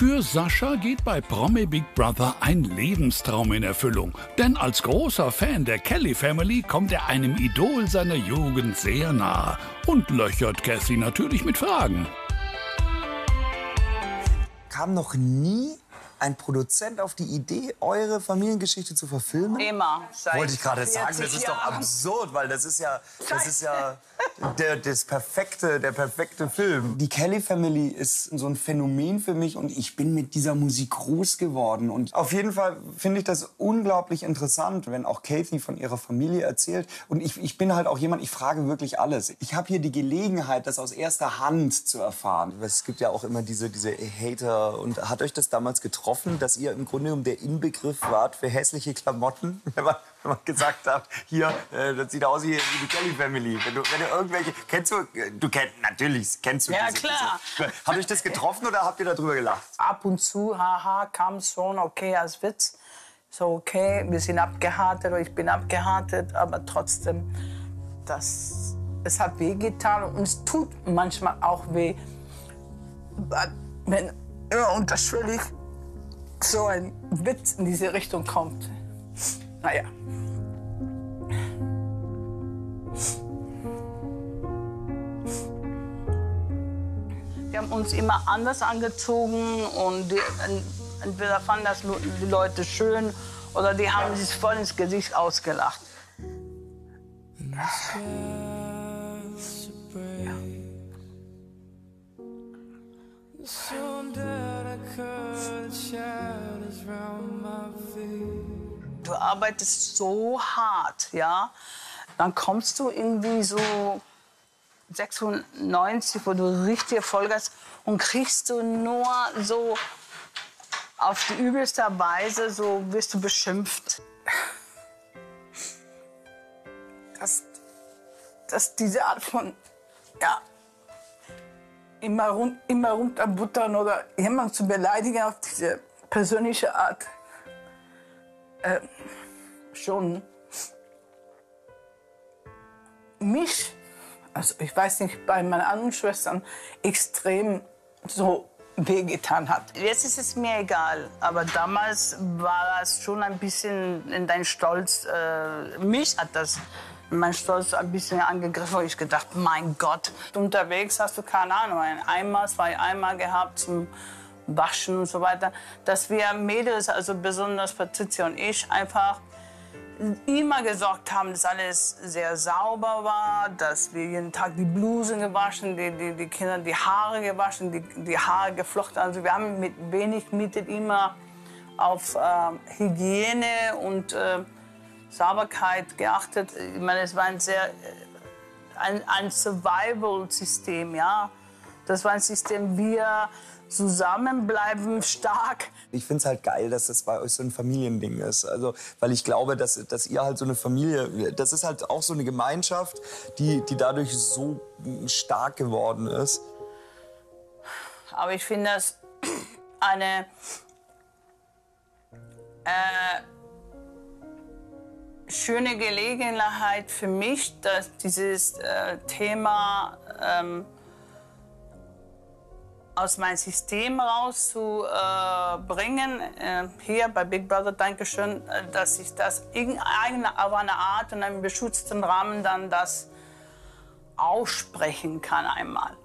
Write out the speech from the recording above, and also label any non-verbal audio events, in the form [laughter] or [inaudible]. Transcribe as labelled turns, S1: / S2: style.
S1: Für Sascha geht bei Promi Big Brother ein Lebenstraum in Erfüllung. Denn als großer Fan der Kelly Family kommt er einem Idol seiner Jugend sehr nahe und löchert Cassie natürlich mit Fragen.
S2: Kam noch nie ein Produzent auf die Idee, eure Familiengeschichte zu verfilmen?
S3: Immer.
S2: Wollte ich gerade sagen, das
S3: 40
S2: ist doch absurd, weil das ist ja, das ist ja der, das perfekte, der perfekte Film. Die Kelly Family ist so ein Phänomen für mich und ich bin mit dieser Musik groß geworden. Und auf jeden Fall finde ich das unglaublich interessant, wenn auch Kathy von ihrer Familie erzählt. Und ich, ich bin halt auch jemand, ich frage wirklich alles. Ich habe hier die Gelegenheit, das aus erster Hand zu erfahren. Es gibt ja auch immer diese, diese Hater. Und hat euch das damals getroffen, dass ihr im Grunde genommen der Inbegriff wart für hässliche Klamotten? [laughs] Wenn man, wenn man gesagt hat, hier, äh, das sieht aus wie, wie die Kelly Family. Wenn du, wenn du irgendwelche, kennst du, du kennst, natürlich kennst du
S3: Ja,
S2: diese,
S3: klar.
S2: Diese, habt euch das getroffen oder habt ihr darüber gelacht?
S3: Ab und zu, haha, kam schon okay als Witz. So, okay, wir sind abgehärtet oder ich bin abgehärtet, aber trotzdem, das, es hat wehgetan und es tut manchmal auch weh, wenn immer unterschwellig so ein Witz in diese Richtung kommt. Naja. Uns immer anders angezogen und die, entweder fanden das die Leute schön oder die haben sich voll ins Gesicht ausgelacht. Du arbeitest so hart, ja. Dann kommst du irgendwie so 96, wo du richtig Vollgas und kriegst du nur so auf die übelste Weise, so wirst du beschimpft. Dass, dass diese Art von, ja, immer, rund, immer runterbuttern oder jemanden zu beleidigen auf diese persönliche Art, äh, schon mich also ich weiß nicht, bei meinen anderen Schwestern extrem so wehgetan hat. Jetzt ist es mir egal, aber damals war es schon ein bisschen in dein Stolz. Äh, mich hat das mein Stolz ein bisschen angegriffen, ich gedacht, mein Gott, unterwegs hast du keine Ahnung, ein Eimer, zwei Eimer gehabt zum Waschen und so weiter, dass wir Mädels, also besonders Patricia und ich, einfach immer gesorgt haben, dass alles sehr sauber war, dass wir jeden Tag die Blusen gewaschen, die, die, die Kinder die Haare gewaschen, die, die Haare geflochten. Also wir haben mit wenig Mittel immer auf äh, Hygiene und äh, Sauberkeit geachtet. Ich meine, es war ein sehr äh, ein, ein Survival-System, ja. Das war ein System, wir zusammenbleiben stark.
S2: Ich finde es halt geil, dass das bei euch so ein Familiending ist. Also, weil ich glaube, dass, dass ihr halt so eine Familie, das ist halt auch so eine Gemeinschaft, die, die dadurch so stark geworden ist.
S3: Aber ich finde das [clears throat] eine äh, schöne Gelegenheit für mich, dass dieses äh, Thema ähm, aus meinem System rauszubringen. Äh, hier bei Big Brother, Dankeschön, äh, dass ich das in eine, auf eine Art und einem beschützten Rahmen dann das aussprechen kann einmal.